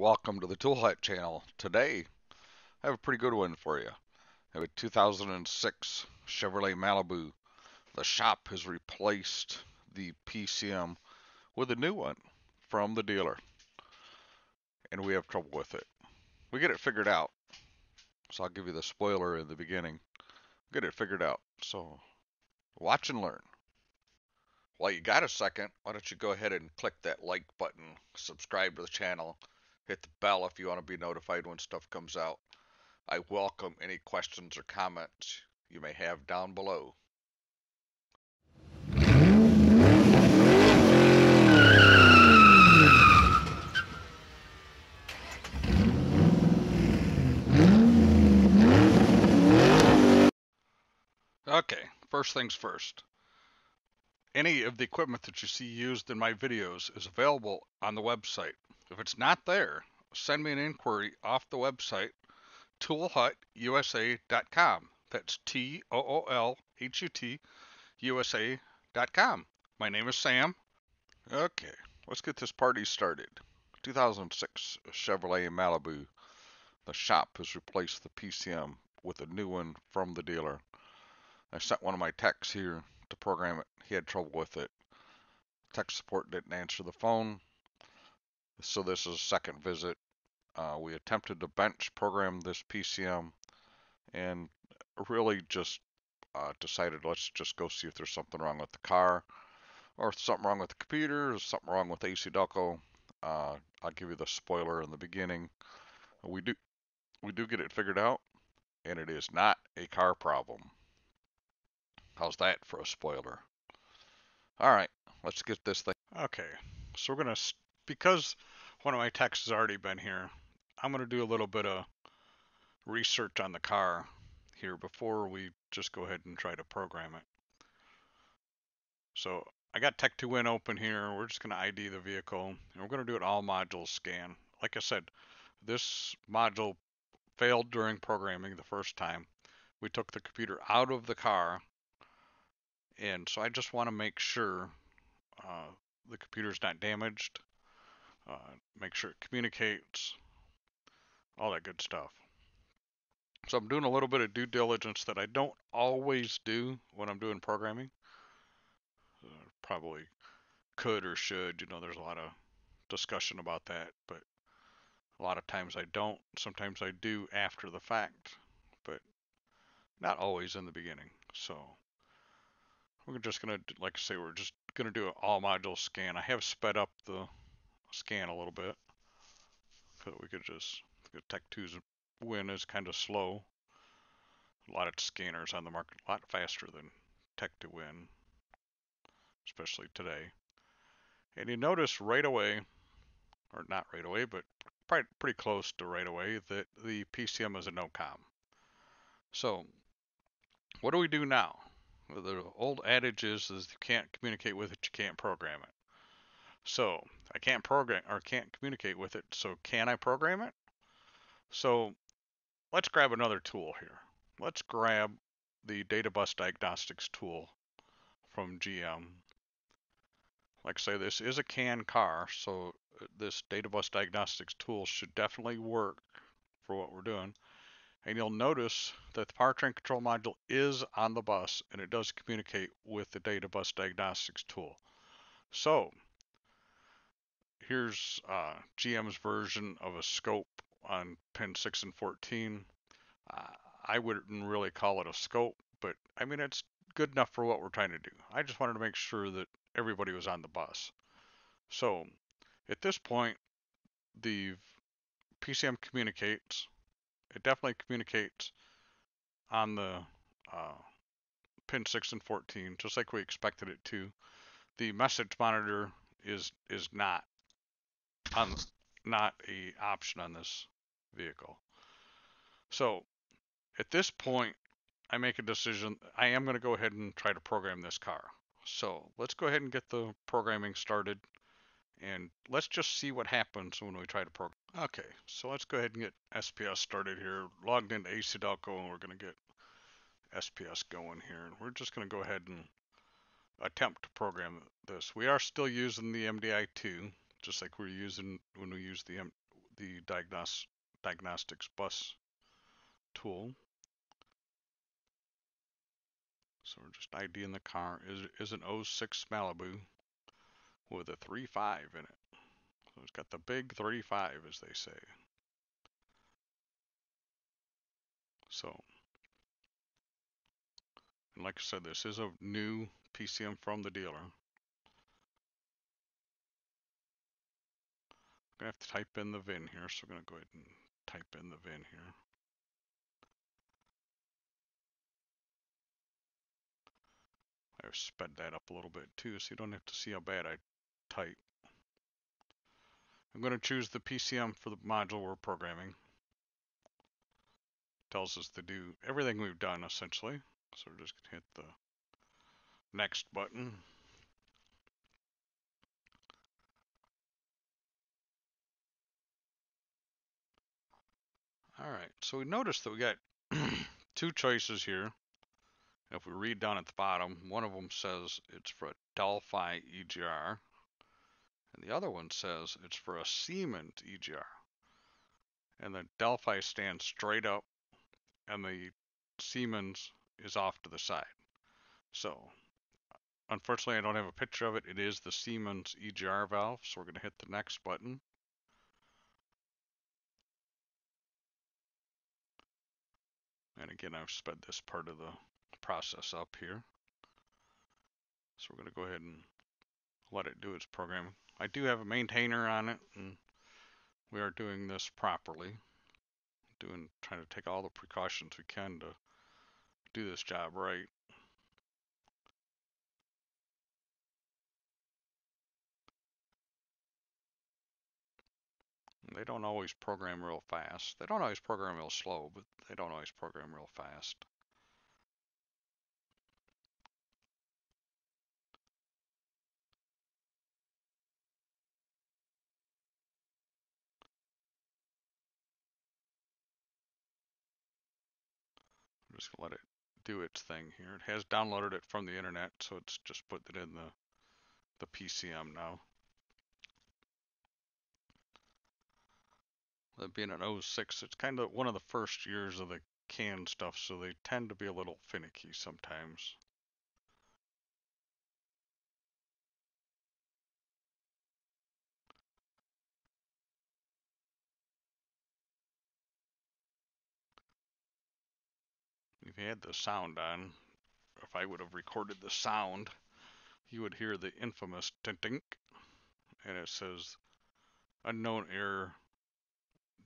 welcome to the Tool Hut channel. Today, I have a pretty good one for you. I have a 2006 Chevrolet Malibu. The shop has replaced the PCM with a new one from the dealer. And we have trouble with it. We get it figured out. So I'll give you the spoiler in the beginning. Get it figured out. So watch and learn. While you got a second, why don't you go ahead and click that like button, subscribe to the channel, hit the bell if you want to be notified when stuff comes out. I welcome any questions or comments you may have down below. Okay, first things first. Any of the equipment that you see used in my videos is available on the website. If it's not there, send me an inquiry off the website, toolhutusa.com. That's T O O L H U T USA.com. My name is Sam. Okay, let's get this party started. 2006 Chevrolet Malibu. The shop has replaced the PCM with a new one from the dealer. I sent one of my techs here to program it. He had trouble with it. Tech support didn't answer the phone. So this is a second visit. Uh, we attempted to bench program this PCM and really just uh, decided let's just go see if there's something wrong with the car or something wrong with the computer or something wrong with AC Delco. Uh, I'll give you the spoiler in the beginning. We do we do get it figured out and it is not a car problem. How's that for a spoiler? All right, let's get this thing. Okay, so we're gonna because one of my techs has already been here. I'm gonna do a little bit of research on the car here before we just go ahead and try to program it. So I got Tech2Win open here. We're just gonna ID the vehicle and we're gonna do an all modules scan. Like I said, this module failed during programming the first time. We took the computer out of the car and so I just want to make sure uh, the computer's not damaged, uh, make sure it communicates, all that good stuff. So I'm doing a little bit of due diligence that I don't always do when I'm doing programming. Uh, probably could or should, you know, there's a lot of discussion about that, but a lot of times I don't. Sometimes I do after the fact, but not always in the beginning. So we're just going to, like I say, we're just going to do an all module scan. I have sped up the scan a little bit so we could just, the Tech 2's win is kind of slow. A lot of scanners on the market, a lot faster than Tech to win, especially today. And you notice right away, or not right away, but pretty close to right away, that the PCM is a no-com. So what do we do now? The old adage is, is you can't communicate with it, you can't program it. So I can't program or can't communicate with it. So can I program it? So let's grab another tool here. Let's grab the data bus diagnostics tool from GM. Like I say, this is a CAN car, so uh, this data bus diagnostics tool should definitely work for what we're doing. And you'll notice that the powertrain control module is on the bus and it does communicate with the data bus diagnostics tool. So here's uh, GM's version of a scope on pin 6 and 14. Uh, I wouldn't really call it a scope, but I mean, it's good enough for what we're trying to do. I just wanted to make sure that everybody was on the bus. So at this point, the PCM communicates it definitely communicates on the uh, pin 6 and 14 just like we expected it to. The message monitor is is not on not a option on this vehicle. So at this point I make a decision I am going to go ahead and try to program this car. So let's go ahead and get the programming started and let's just see what happens when we try to program. Okay, so let's go ahead and get SPS started here. Logged into AC Delco and we're going to get SPS going here. And we're just going to go ahead and attempt to program this. We are still using the MDI2, just like we are using when we use the, M the diagnos diagnostics bus tool. So we're just IDing the car is is an 06 Malibu with a 3.5 in it. So it's got the big 35 as they say. So and like I said, this is a new PCM from the dealer. I'm gonna have to type in the VIN here, so we're gonna go ahead and type in the VIN here. I've sped that up a little bit too, so you don't have to see how bad I type. I'm going to choose the PCM for the module we're programming. Tells us to do everything we've done essentially. So we're just going to hit the next button. All right, so we noticed that we got two choices here. If we read down at the bottom, one of them says it's for a Delphi EGR, and the other one says it's for a Siemens EGR. And the Delphi stands straight up, and the Siemens is off to the side. So, unfortunately, I don't have a picture of it. It is the Siemens EGR valve, so we're going to hit the next button. And again, I've sped this part of the process up here. So we're going to go ahead and let it do its programming. I do have a maintainer on it, and we are doing this properly. Doing, trying to take all the precautions we can to do this job right. They don't always program real fast. They don't always program real slow, but they don't always program real fast. Just let it do its thing here. It has downloaded it from the internet, so it's just put it in the the PCM now. That being an 06, it's kind of one of the first years of the CAN stuff, so they tend to be a little finicky sometimes. You had the sound on, if I would have recorded the sound, you would hear the infamous tink, and it says unknown error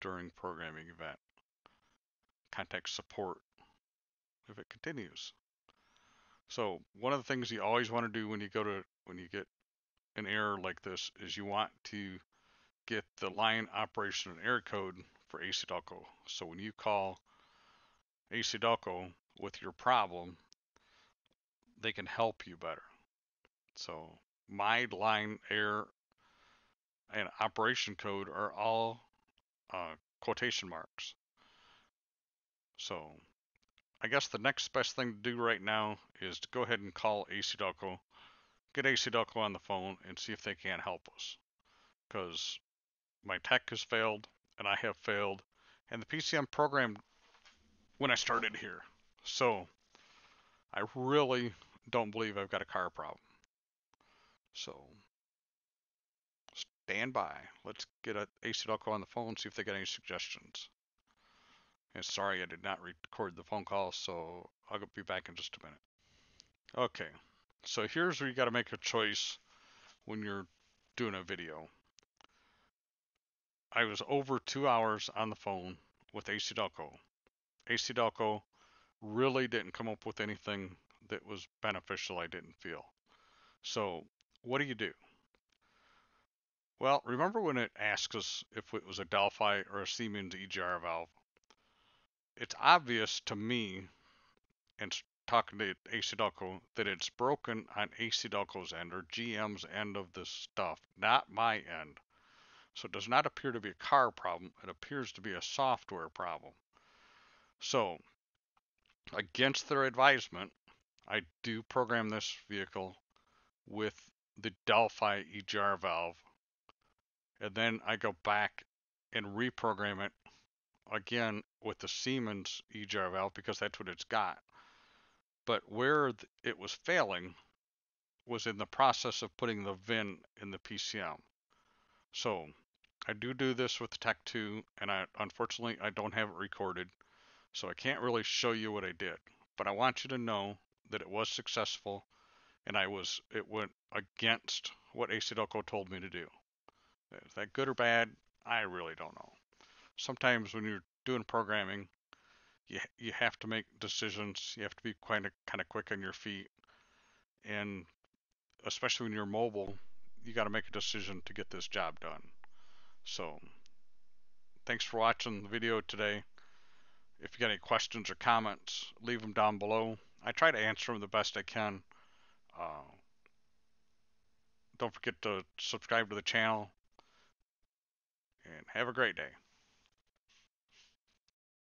during programming event. Contact support if it continues. So one of the things you always want to do when you go to when you get an error like this is you want to get the line operation and error code for ACDelco. So when you call ACDelco with your problem, they can help you better. So my line error and operation code are all uh, quotation marks. So I guess the next best thing to do right now is to go ahead and call ACDelco, get ACDelco on the phone, and see if they can't help us. Because my tech has failed, and I have failed, and the PCM program when I started here. So I really don't believe I've got a car problem. So stand by. Let's get a ACDelco on the phone, see if they got any suggestions. And sorry I did not record the phone call, so I'll be back in just a minute. Okay, so here's where you got to make a choice when you're doing a video. I was over two hours on the phone with ACDelco. ACDelco really didn't come up with anything that was beneficial, I didn't feel. So, what do you do? Well, remember when it asks us if it was a Delphi or a Siemens EGR valve? It's obvious to me, and talking to ACDelco, that it's broken on ACDelco's end or GM's end of this stuff, not my end. So it does not appear to be a car problem. It appears to be a software problem. So, against their advisement, I do program this vehicle with the Delphi EGR valve and then I go back and reprogram it again with the Siemens EGR valve because that's what it's got. But where it was failing was in the process of putting the VIN in the PCM. So I do do this with Tech 2, and I unfortunately I don't have it recorded, so I can't really show you what I did. But I want you to know that it was successful, and I was it went against what ACDelco told me to do. Is that good or bad? I really don't know. Sometimes when you're doing programming, you you have to make decisions. You have to be kind of kind of quick on your feet, and especially when you're mobile, you got to make a decision to get this job done. So, thanks for watching the video today. If you got any questions or comments, leave them down below. I try to answer them the best I can. Uh, don't forget to subscribe to the channel and have a great day.